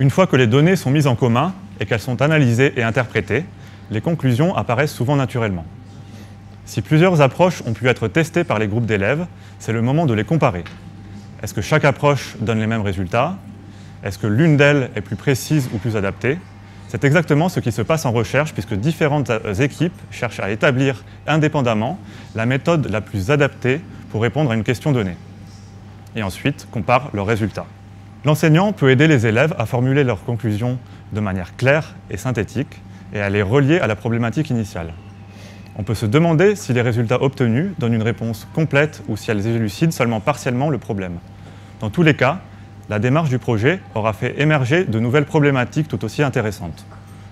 Une fois que les données sont mises en commun et qu'elles sont analysées et interprétées, les conclusions apparaissent souvent naturellement. Si plusieurs approches ont pu être testées par les groupes d'élèves, c'est le moment de les comparer. Est-ce que chaque approche donne les mêmes résultats? Est-ce que l'une d'elles est plus précise ou plus adaptée? C'est exactement ce qui se passe en recherche puisque différentes équipes cherchent à établir indépendamment la méthode la plus adaptée pour répondre à une question donnée. Et ensuite, comparent leurs résultats. L'enseignant peut aider les élèves à formuler leurs conclusions de manière claire et synthétique et à les relier à la problématique initiale. On peut se demander si les résultats obtenus donnent une réponse complète ou si elles élucident seulement partiellement le problème. Dans tous les cas, la démarche du projet aura fait émerger de nouvelles problématiques tout aussi intéressantes.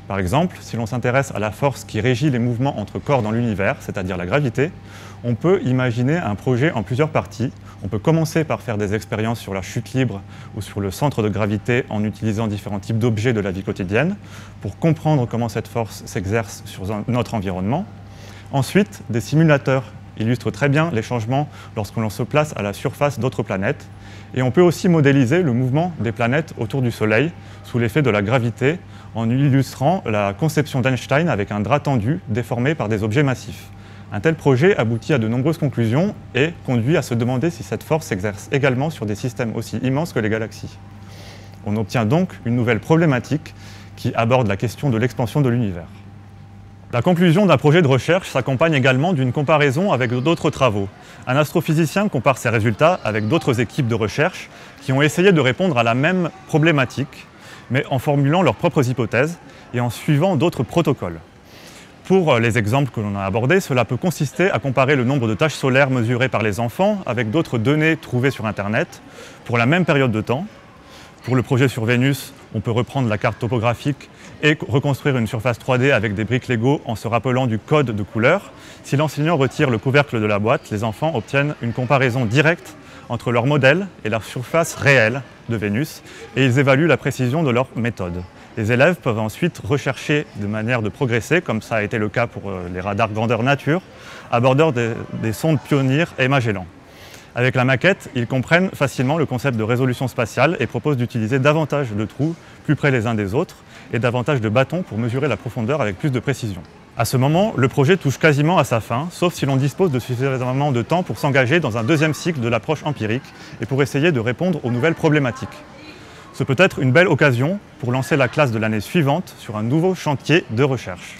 Par exemple, si l'on s'intéresse à la force qui régit les mouvements entre corps dans l'univers, c'est-à-dire la gravité, on peut imaginer un projet en plusieurs parties. On peut commencer par faire des expériences sur la chute libre ou sur le centre de gravité en utilisant différents types d'objets de la vie quotidienne pour comprendre comment cette force s'exerce sur notre environnement. Ensuite, des simulateurs illustrent très bien les changements lorsqu'on se place à la surface d'autres planètes. Et on peut aussi modéliser le mouvement des planètes autour du Soleil sous l'effet de la gravité en illustrant la conception d'Einstein avec un drap tendu déformé par des objets massifs. Un tel projet aboutit à de nombreuses conclusions et conduit à se demander si cette force s'exerce également sur des systèmes aussi immenses que les galaxies. On obtient donc une nouvelle problématique qui aborde la question de l'expansion de l'univers. La conclusion d'un projet de recherche s'accompagne également d'une comparaison avec d'autres travaux. Un astrophysicien compare ses résultats avec d'autres équipes de recherche qui ont essayé de répondre à la même problématique, mais en formulant leurs propres hypothèses et en suivant d'autres protocoles. Pour les exemples que l'on a abordés, cela peut consister à comparer le nombre de tâches solaires mesurées par les enfants avec d'autres données trouvées sur Internet pour la même période de temps. Pour le projet sur Vénus, on peut reprendre la carte topographique et reconstruire une surface 3D avec des briques Lego en se rappelant du code de couleur. Si l'enseignant retire le couvercle de la boîte, les enfants obtiennent une comparaison directe entre leur modèle et leur surface réelle de Vénus et ils évaluent la précision de leur méthode. Les élèves peuvent ensuite rechercher de manière de progresser, comme ça a été le cas pour euh, les radars grandeur nature, à bordeur des, des sondes Pionnier et Magellan. Avec la maquette, ils comprennent facilement le concept de résolution spatiale et proposent d'utiliser davantage de trous plus près les uns des autres et davantage de bâtons pour mesurer la profondeur avec plus de précision. À ce moment, le projet touche quasiment à sa fin, sauf si l'on dispose de suffisamment de temps pour s'engager dans un deuxième cycle de l'approche empirique et pour essayer de répondre aux nouvelles problématiques. Ce peut être une belle occasion pour lancer la classe de l'année suivante sur un nouveau chantier de recherche.